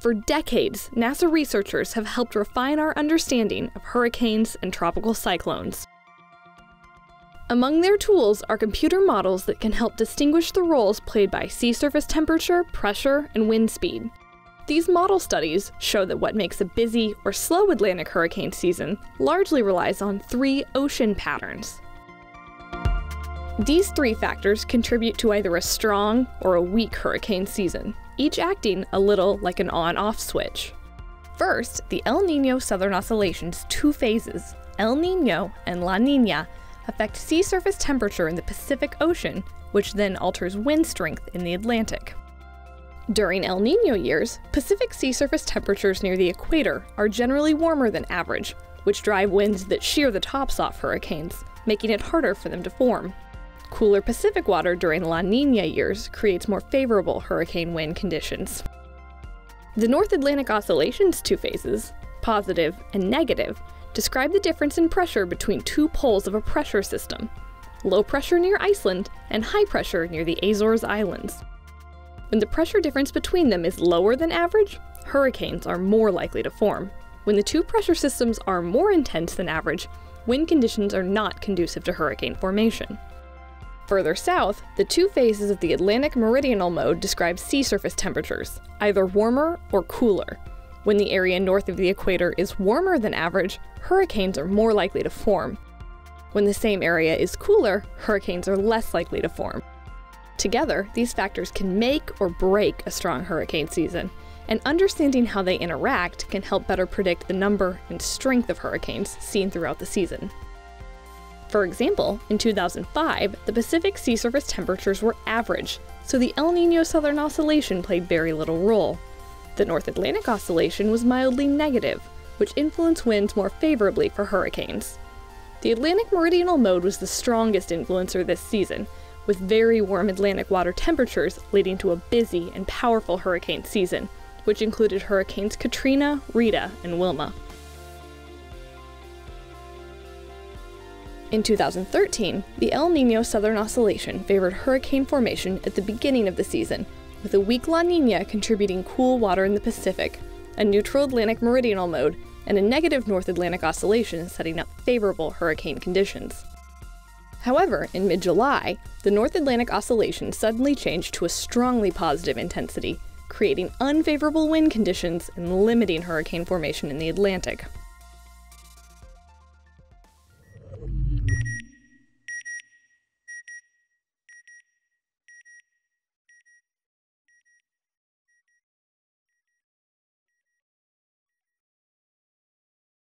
For decades, NASA researchers have helped refine our understanding of hurricanes and tropical cyclones. Among their tools are computer models that can help distinguish the roles played by sea surface temperature, pressure, and wind speed. These model studies show that what makes a busy or slow Atlantic hurricane season largely relies on three ocean patterns. These three factors contribute to either a strong or a weak hurricane season, each acting a little like an on off switch. First, the El Nino Southern Oscillation's two phases, El Nino and La Nina, affect sea surface temperature in the Pacific Ocean, which then alters wind strength in the Atlantic. During El Nino years, Pacific sea surface temperatures near the equator are generally warmer than average, which drive winds that shear the tops off hurricanes, making it harder for them to form. Cooler Pacific water during La Nina years creates more favorable hurricane wind conditions. The North Atlantic Oscillation's two phases, positive and negative, describe the difference in pressure between two poles of a pressure system low pressure near Iceland and high pressure near the Azores Islands. When the pressure difference between them is lower than average, hurricanes are more likely to form. When the two pressure systems are more intense than average, wind conditions are not conducive to hurricane formation. Further south, the two phases of the Atlantic meridional mode describe sea surface temperatures, either warmer or cooler. When the area north of the equator is warmer than average, hurricanes are more likely to form. When the same area is cooler, hurricanes are less likely to form. Together, these factors can make or break a strong hurricane season, and understanding how they interact can help better predict the number and strength of hurricanes seen throughout the season. For example, in 2005, the Pacific sea surface temperatures were average, so the El Nino Southern Oscillation played very little role. The North Atlantic Oscillation was mildly negative, which influenced winds more favorably for hurricanes. The Atlantic Meridional Mode was the strongest influencer this season, with very warm Atlantic water temperatures leading to a busy and powerful hurricane season, which included Hurricanes Katrina, Rita, and Wilma. In 2013, the El Nino Southern Oscillation favored hurricane formation at the beginning of the season, with a weak La Nina contributing cool water in the Pacific, a neutral Atlantic meridional mode, and a negative North Atlantic oscillation setting up favorable hurricane conditions. However, in mid July, the North Atlantic oscillation suddenly changed to a strongly positive intensity, creating unfavorable wind conditions and limiting hurricane formation in the Atlantic.